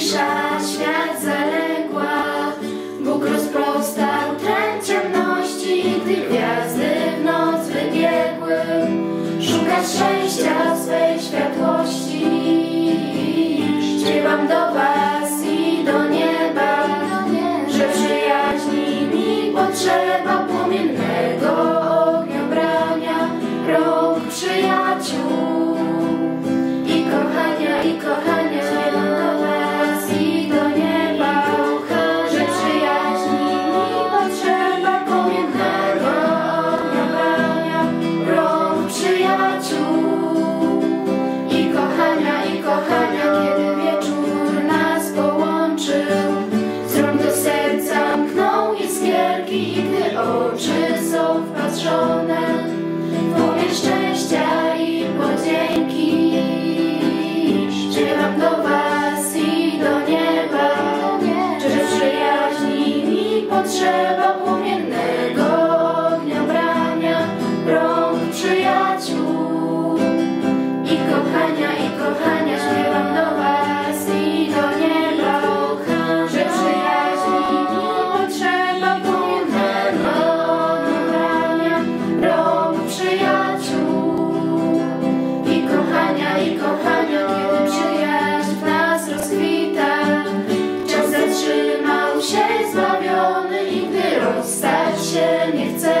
cisza świat zaległa. Bóg rozprostał trend ciemności, gdy gwiazdy w noc wybiegły. Szukać szczęścia swej światłości. Śpiewam do was i do nieba, że przyjaźni mi potrzeba płomiennego. drzewa płomiennego. rozstać się nie chcę.